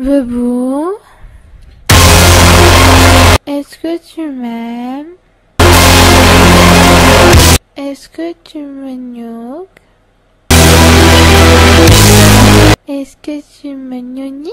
Bebou. Est-ce que tu m'aimes? Est-ce que tu me gnoques Est-ce que tu me gnonies